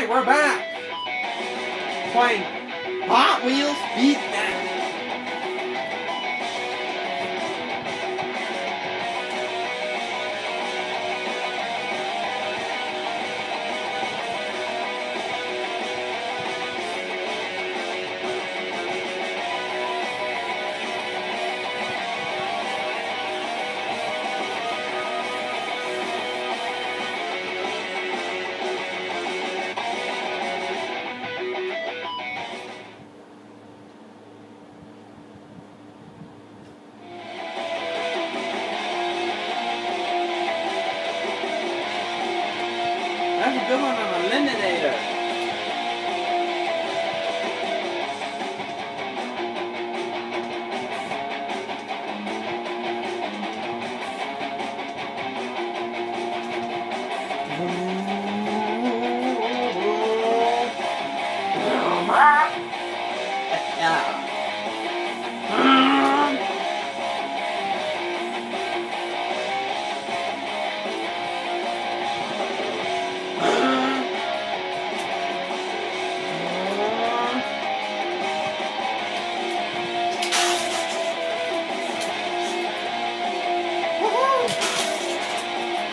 Alright, we're back. Playing Hot Wheels Beat Down. That's a good one on Eliminator.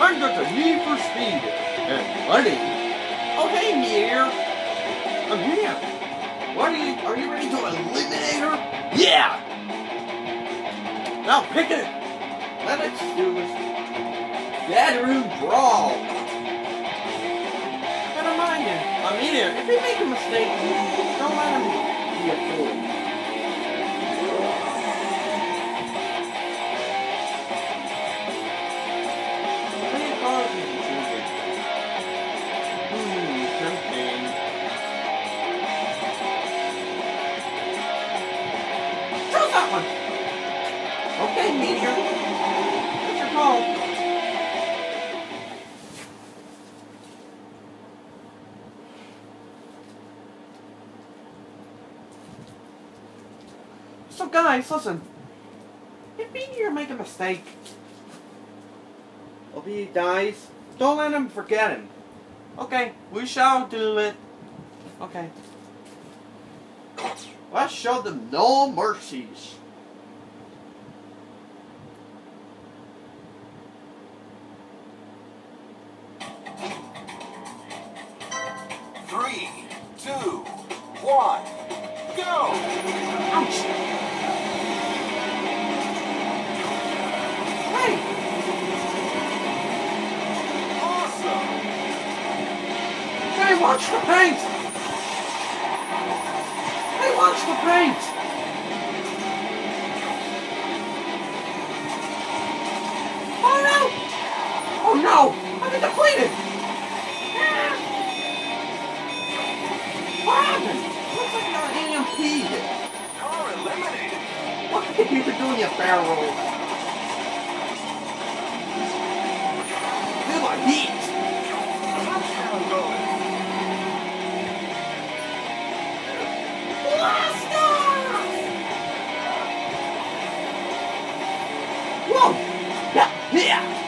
Got the need for speed and money. Oh, hey, Meteor. I'm here. What are you? Are you ready to eliminate her? Yeah. Now pick it. Let us do this bedroom brawl. Never mind him. I mean, if he make a mistake, don't let him that one! Okay, Meteor. What's your call? So guys, listen. If Meteor make a mistake, or he dies, don't let him forget him. Okay, we shall do it. Okay. Let's show them no mercies. Three, two, one, go! Ouch! Hey! Awesome! Hey, watch the paint! Watch the paint! Oh no! Oh no! I'm depleted! Ah! What happened? Looks like got EMP'd. Car eliminated! What have you been doing, you barrel Yeah, yeah!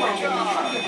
Well, you should have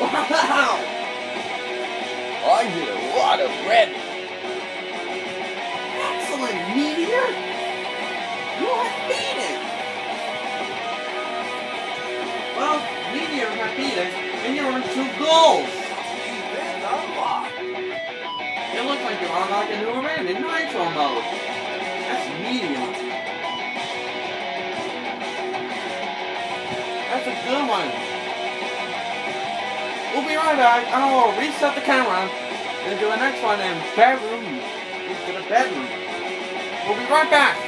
Wow! I did a lot of red. Excellent, Meteor! You have beat it! Well, Meteor have beat it, and you earned two goals! Unlocked. It looks like you're unlocking a new event in Nitro mode. That's Meteor. That's a good one. We'll be right back. I'll reset the camera and do the next one in bedroom. Into the bedroom. We'll be right back.